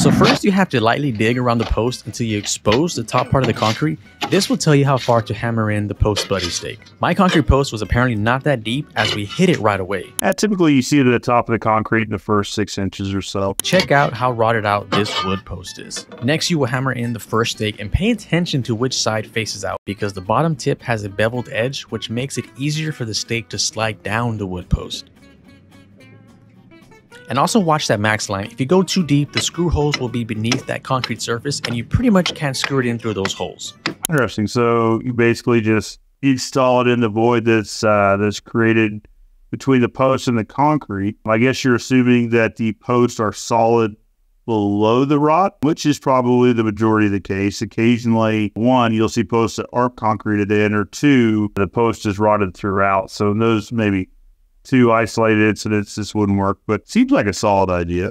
So first you have to lightly dig around the post until you expose the top part of the concrete. This will tell you how far to hammer in the post buddy stake. My concrete post was apparently not that deep as we hit it right away. Uh, typically you see it at the top of the concrete in the first six inches or so. Check out how rotted out this wood post is. Next you will hammer in the first stake and pay attention to which side faces out because the bottom tip has a beveled edge which makes it easier for the stake to slide down the wood post. And also watch that max line. If you go too deep, the screw holes will be beneath that concrete surface and you pretty much can't screw it in through those holes. Interesting. So you basically just install it in the void that's uh, that's created between the post and the concrete. I guess you're assuming that the posts are solid below the rot, which is probably the majority of the case. Occasionally, one, you'll see posts that aren't concreted in, or two, the post is rotted throughout. So those maybe two isolated incidents, this wouldn't work, but seems like a solid idea.